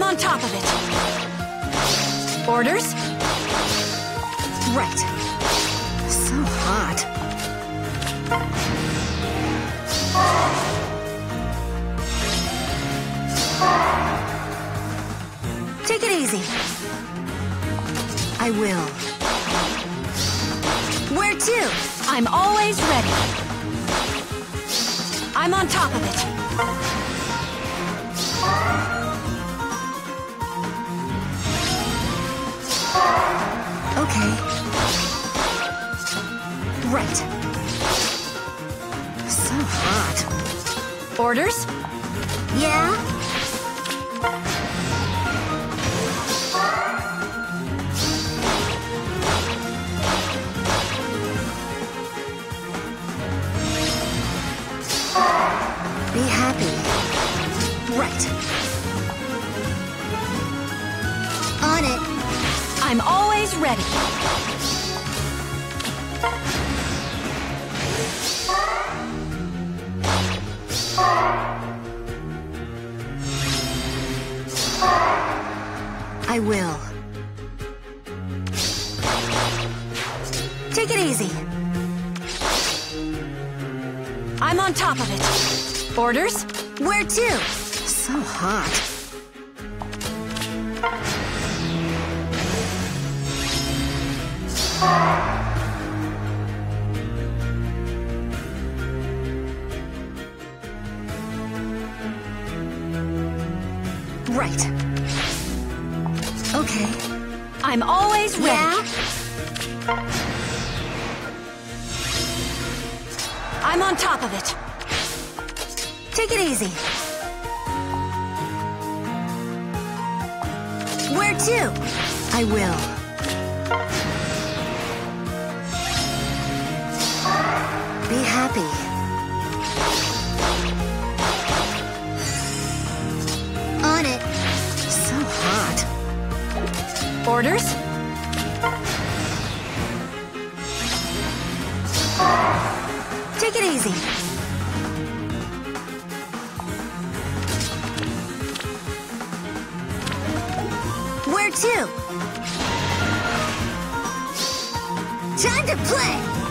I'm on top of it. Orders? Right. So hot. Take it easy. I will. Where to? I'm always ready. I'm on top of it. Okay. Right. So hot. Orders? Yeah? Be happy. Right. On it. I'm always ready. I will. Take it easy. I'm on top of it. Orders? Where to? So hot. Right. Okay. I'm always ready. Yeah? I'm on top of it. Take it easy. Where to? I will. Happy. On it. So hot. Orders? Take it easy. Where to? Time to play!